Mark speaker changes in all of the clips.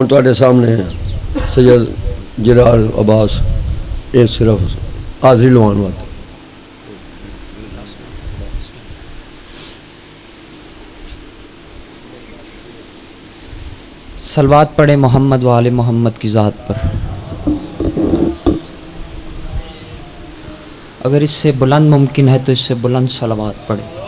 Speaker 1: ਹੁਣ सामने ਸਾਹਮਣੇ ਸੈਦ ਜਲਾਲ ਅਬਾਸ, ਇਹ ਸਿਰਫ ਹਾਜ਼ਰੀ ਲਵਾਉਣ ਵਾਸਤੇ।
Speaker 2: सलवात पढ़े मोहम्मद वाले मोहम्मद की ज़ात पर। अगर इससे बुलंद मुमकिन है तो इससे बुलंद सलवात पढ़े।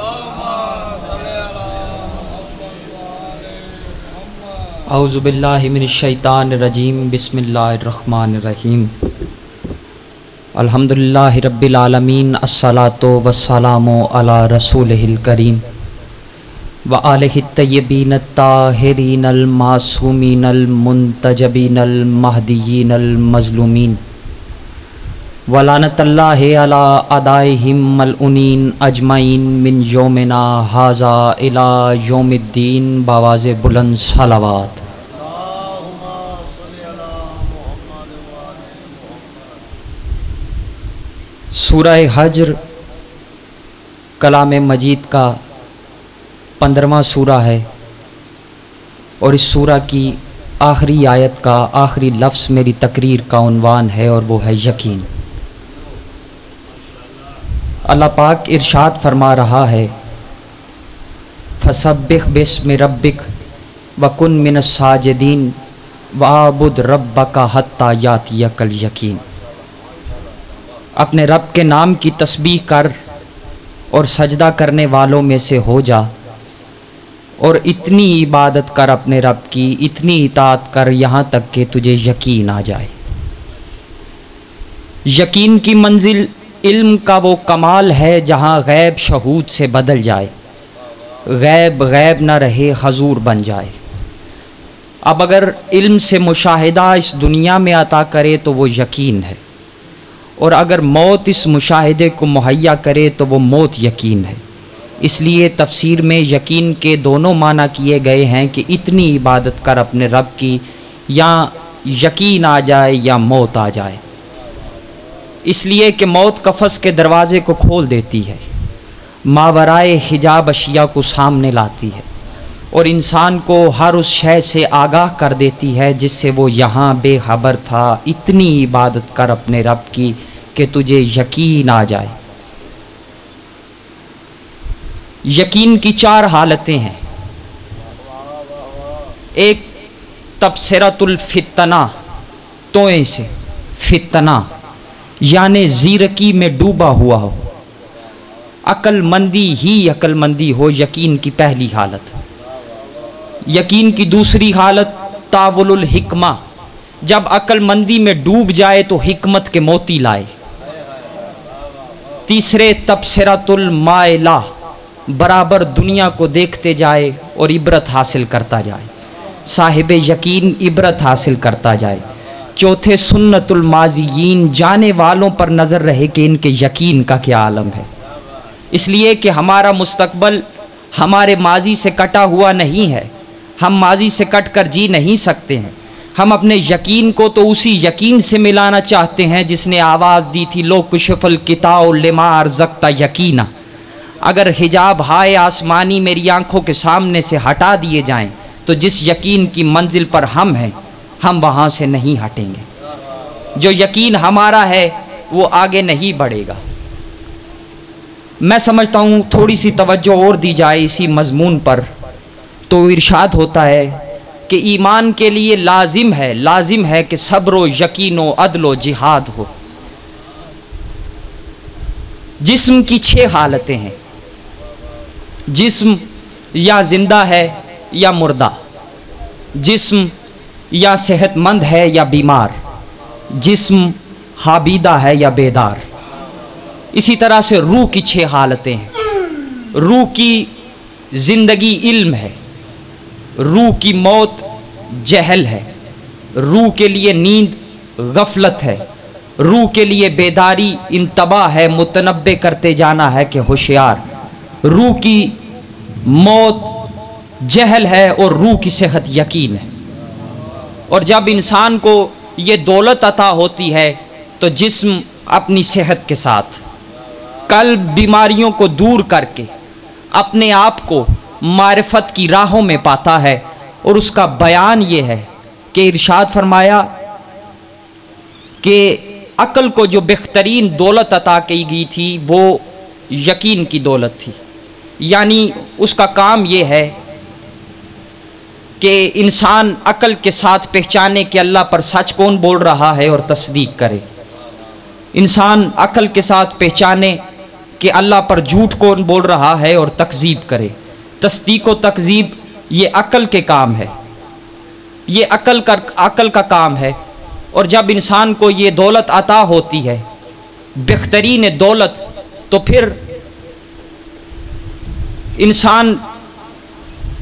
Speaker 2: आउज़ुबिल्लिमिनशैतानरजीम बसमीम अल्हम्दुलिल्लाहि रब्बिल आलमीन अस्सलातो वसलामो अला रसूल करीम व आलहि ताहरीन ताहिरीन अलमतजबीन अलमहदीन महदीन मजलूमीन वलानतल्लाह अला मलउनीन अजमाइन मिन योमिना हाजा इला योमिद्दीन बावाज बुलंद सलावात। सूरह हजर कलाम मजीद का पंद्रवा सूरा है और इस सूरा की आखिरी आयत का आखिरी लफ्ज़ मेरी तकरीर का उनवान है और वो है यकीन। अल्लाह पाक इरशाद फरमा रहा है फसबिख बिस्म रब्बिक वकुन मिन साजदीन वाबुद रब्ब का हत्ता यात यकल यकीन। अपने रब के नाम की तस्बीह कर और सजदा करने वालों में से हो जा और इतनी इबादत कर अपने रब की, इतनी इतात कर यहाँ तक कि तुझे यकीन आ जाए। यकीन की मंजिल इल्म का वो कमाल है जहाँ गैब शहूद से बदल जाए। गैब गैब न रहे, हजूर बन जाए। अब अगर इल्म से मुशाहिदा इस दुनिया में अता करे तो वो यकीन है। और अगर मौत इस मुशाहिदे को मुहैया करे तो वो मौत यकीन है। इसलिए तफसीर में यकीन के दोनों माना किए गए हैं कि इतनी इबादत कर अपने रब की, या यकीन आ जाए या मौत आ जाए। इसलिए कि मौत कफस के दरवाज़े को खोल देती है। मावराए हिजाब अशिया को सामने लाती है और इंसान को हर उस शय से आगाह कर देती है जिससे वो यहाँ बेखबर था। इतनी इबादत कर अपने रब की कि तुझे यकीन आ जाए। यकीन की चार हालतें हैं। एक, तबसरतुल फितना, तोए से फितना। यानि जीरकी में डूबा हुआ हो। अक्लमंदी ही अक्लमंदी हो यकीन की पहली हालत। यकीन की दूसरी हालत तावुल हिकमा। जब अक्लमंदी में डूब जाए तो हिकमत के मोती लाए। तीसरे तबसरतुल मायला, बराबर दुनिया को देखते जाए और इबरत हासिल करता जाए। साहिब यकीन इबरत हासिल करता जाए। चौथे सुन्नतुल जाने वालों पर नज़र रहे कि इनके यकीन का क्या आलम है। इसलिए कि हमारा मुस्तकबल हमारे माजी से कटा हुआ नहीं है। हम माजी से कट कर जी नहीं सकते हैं। हम अपने यकीन को तो उसी यकीन से मिलाना चाहते हैं जिसने आवाज़ दी थी लो कुशफल किताउ लिमार जख्ता यकीना। अगर हिजाब हाय आसमानी मेरी आँखों के सामने से हटा दिए जाएँ तो जिस यकीन की मंजिल पर हम हैं हम वहाँ से नहीं हटेंगे। जो यकीन हमारा है, वो आगे नहीं बढ़ेगा। मैं समझता हूँ थोड़ी सी तवज्जो और दी जाए इसी मजमून पर। तो इरशाद होता है कि ईमान के लिए लाजिम है लाजिम है कि सब्र, यकीन व अदलो जिहाद हो। जिस्म की छह हालतें हैं। जिस्म या ज़िंदा है या मुर्दा। जिस्म या सेहतमंद है या बीमार, जिस्म हाबीदा है या बेदार। इसी तरह से रूह की छह हालतें हैं। रूह की ज़िंदगी इल्म है। रूह की मौत जहल है। रूह के लिए नींद गफलत है। रूह के लिए बेदारी इंतबा है मुतनबे करते जाना है कि होशियार। रूह की मौत जहल है और रूह की सेहत यकीन है। और जब इंसान को ये दौलत अता होती है तो जिस्म अपनी सेहत के साथ कल बीमारियों को दूर करके, अपने आप को मारफत की राहों में पाता है। और उसका बयान ये है कि इरशाद फरमाया कि अक्ल को जो बेहतरीन दौलत अता की गई थी, वो यकीन की दौलत थी। यानी उसका काम ये है कि इंसान अकल के साथ पहचाने कि अल्लाह पर सच कौन बोल रहा है और तस्दीक करे। इंसान अकल के साथ पहचाने कि अल्लाह पर झूठ कौन बोल रहा है और तकजीब करे। तस्दीक व तकजीब, ये अक्ल के काम है। ये अकल का अकल का काम है। और जब इंसान को ये दौलत अता होती है बेहतरीन दौलत तो फिर इंसान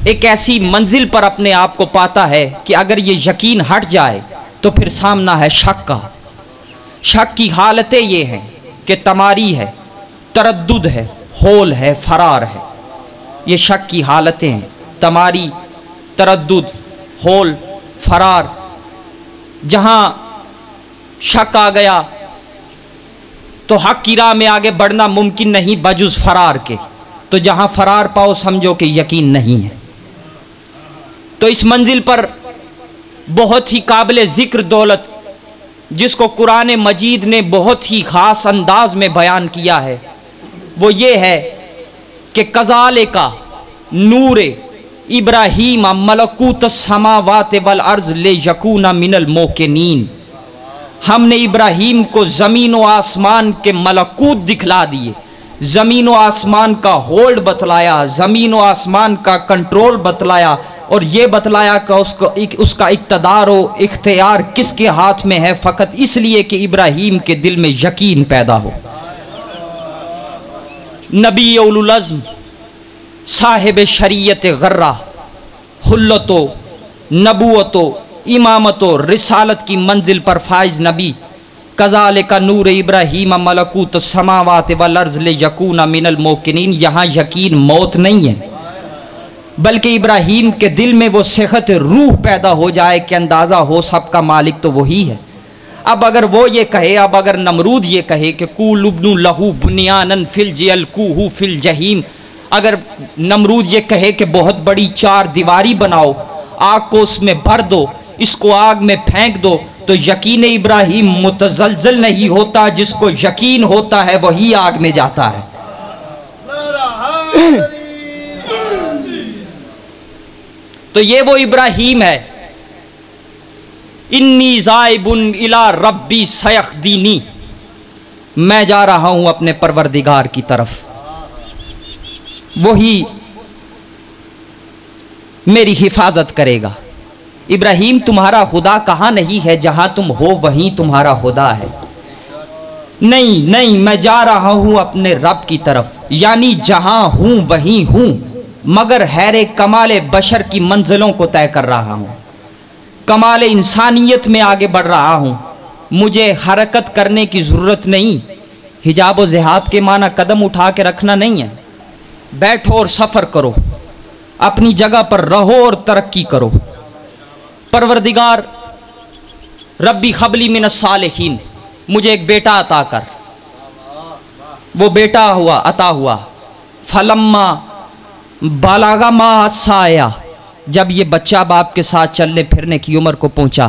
Speaker 2: एक ऐसी मंजिल पर अपने आप को पाता है कि अगर ये यकीन हट जाए तो फिर सामना है शक का। शक की हालतें ये हैं कि तमारी है, तरद्दुद है, होल है, फरार है। ये शक की हालतें हैं। तमारी तरद होल, फरार। जहाँ शक आ गया तो हक की राह में आगे बढ़ना मुमकिन नहीं बजुज फरार के। तो जहाँ फरार पाओ, समझो कि यकीन नहीं है। तो इस मंजिल पर बहुत ही काबिल ज़िक्र दौलत, जिसको कुरान मजीद ने बहुत ही ख़ास अंदाज में बयान किया है, वो ये है कि कजाले का नूर इब्राहिम मलकूत समावात वल अर्ज़ ले यकूना मिनल मोकनीन। हमने इब्राहिम को ज़मीन व आसमान के मलकूत दिखला दिए, ज़मीन व आसमान का होल्ड बतलाया, ज़मीन व आसमान का कंट्रोल बतलाया और ये बतलाया कि उसको उसका इकतदार व इख्तियार किसके हाथ में है? फ़कत इसलिए कि इब्राहिम के दिल में यकीन पैदा हो। नबी उलुलज़म साहिब शरीयत गर्रा, हुल्लतो नबूतो इमामतो, रिसालत की मंजिल पर फाइज नबी कजाल का नूर इब्राहिम मलकूत समावात वलर्ज यकून मिनल मोकिन यहाँ यकीन मौत नहीं है। बल्कि इब्राहिम के दिल में वो सेहत रूह पैदा हो जाए कि अंदाज़ा हो सबका मालिक तो वही है अब अगर वो ये कहे अब अगर नमरूद ये कहे कि कूलुबनु लहू बुनियानन फिल जल कूहू फिल जहीम अगर नमरूद ये कहे कि बहुत बड़ी चार दीवारी बनाओ आग को उसमें भर दो इसको आग में फेंक दो तो यकीन इब्राहिम मुतजलजल नहीं होता जिसको यकीन होता है वही आग में जाता है तो ये वो इब्राहिम है। इन्नी जायबुन इला रब्बी सयख दीनी मैं जा रहा हूँ अपने परवरदिगार की तरफ़। वही मेरी हिफाजत करेगा। इब्राहिम, तुम्हारा खुदा कहाँ नहीं है? जहाँ तुम हो, वहीं तुम्हारा खुदा है। नहीं नहीं, मैं जा रहा हूँ अपने रब की तरफ़। यानी जहाँ हूँ, वहीं हूँ। मगर हैर कमाल बशर की मंजिलों को तय कर रहा हूँ। कमाल इंसानियत में आगे बढ़ रहा हूँ। मुझे हरकत करने की ज़रूरत नहीं। हिजाब जहाब के माना कदम उठा के रखना नहीं है। बैठो और सफ़र करो। अपनी जगह पर रहो और तरक्की करो। परवरदिगार, रब्बी खबली मिन सालहीन, मुझे एक बेटा अता कर। वो बेटा हुआ, अता हुआ। फलम्मा बालागा माँ आया, जब ये बच्चा बाप के साथ चलने फिरने की उम्र को पहुँचा।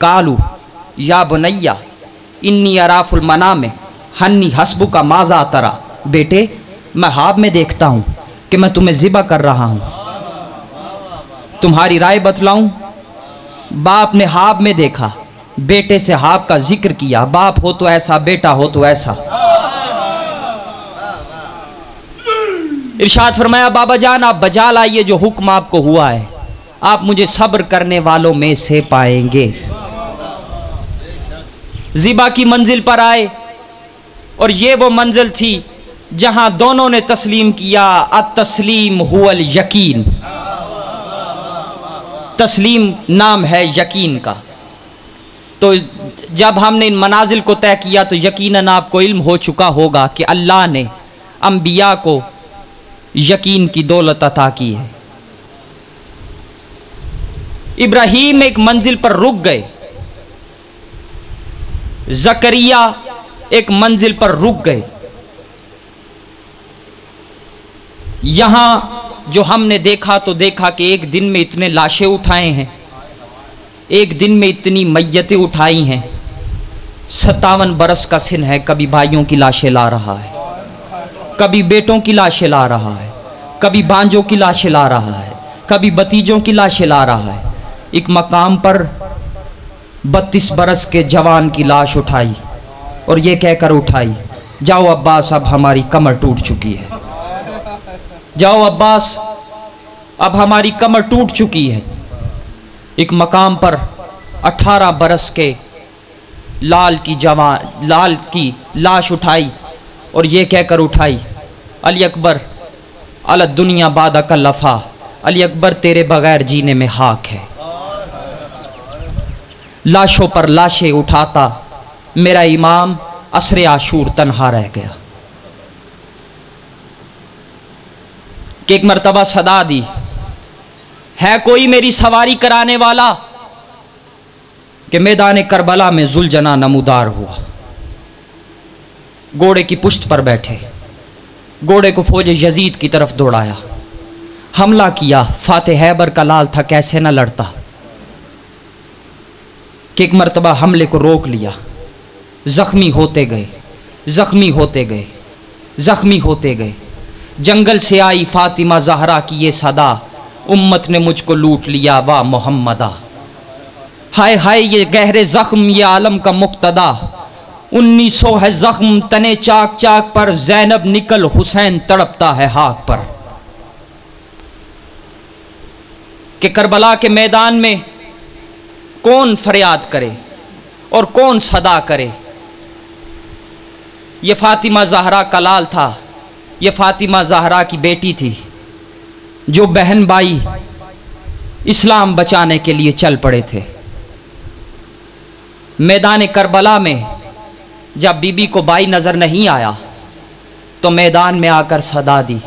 Speaker 2: कालू, या बुनैया, इन्नी अराफुल मना में हन्नी हसबू का माजा तरा। बेटे, मैं हाब में देखता हूँ कि मैं तुम्हें ज़िबा कर रहा हूँ। तुम्हारी राय बतलाऊं? बाप ने हाब में देखा, बेटे से हाब का ज़िक्र किया, बाप हो तो ऐसा, बेटा हो तो ऐसा। इरशाद फरमाया, बाबा जान, आप बजा लाइए जो हुक्म आपको हुआ है। आप मुझे सब्र करने वालों में से पाएँगे। जिबा की मंजिल पर आए और ये वो मंजिल थी जहाँ दोनों ने तस्लीम किया, अतस्लीम हुअल यकीन। तस्लीम नाम है यकीन का। तो जब हमने इन मनाजिल को तय किया तो यकीनन आपको इल्म हो चुका होगा कि अल्लाह ने अम्बिया को यकीन की दौलत अता की है। इब्राहिम एक मंजिल पर रुक गए। जकरिया एक मंजिल पर रुक गए। यहाँ जो हमने देखा तो देखा कि एक दिन में इतने लाशें उठाए हैं। एक दिन में इतनी मैयतें उठाई हैं। सत्तावन बरस का सिन है, कभी भाइयों की लाशें ला रहा है, कभी बेटों की लाशें ला रहा है। कभी बांजों की लाशें ला रहा है, कभी भतीजों की लाशें ला रहा है। एक मकाम पर बत्तीस बरस के जवान की लाश उठाई और ये कहकर उठाई, जाओ अब्बास, अब हमारी कमर टूट चुकी है। जाओ अब्बास, अब हमारी कमर टूट चुकी है। एक मकाम पर अठारह बरस के लाल की जवान, लाल की लाश उठाई और ये कहकर उठाई, अली अकबर अल दुनिया बादा का लफा, अली अकबर तेरे बगैर जीने में हाक है। लाशों पर लाशें उठाता, मेरा इमाम असर आशूर तनहा रह गया। कि एक मरतबा सदा दी, है कोई मेरी सवारी कराने वाला? कि मैदान करबला में जुलझना नमूदार हुआ। घोड़े की पुश्त पर बैठे घोड़े को फौज यजीद की तरफ़ दौड़ाया। हमला किया। फातेह हैबर का लाल था, कैसे ना लड़ता। कि एक मरतबा हमले को रोक लिया। जख्मी होते गए। जख्मी होते गए। जख्मी होते गए। जंगल से आई फातिमा जहरा की ये सदा। उम्मत ने मुझको लूट लिया, वाह मोहम्मदा। हाय हाय, ये गहरे जख्म, ये आलम का मुक्तदा। उन्नीस सौ है जख्म, तने चाक चाक पर जैनब निकल हुसैन तड़पता है हाथ पर। कि करबला के मैदान में कौन फरियाद करे और कौन सदा करे? ये फातिमा जहरा कलाल था, ये फातिमा जहरा की बेटी थी, जो बहन भाई इस्लाम बचाने के लिए चल पड़े थे। मैदान करबला में जब बीबी को भाई नज़र नहीं आया तो मैदान में आकर सदा दी।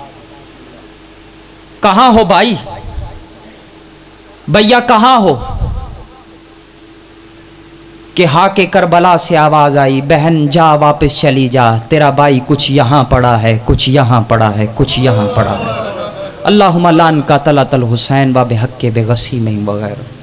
Speaker 2: कहाँ हो भाई भैया, कहाँ हो? कि हा के करबला से आवाज़ आई, बहन, जा वापस चली जा, तेरा भाई कुछ यहाँ पड़ा है, कुछ यहाँ पड़ा है, कुछ यहाँ पड़ा है। अल्लाह लान का तला तल हुसैन बाब हक के बेगसी में वगैरह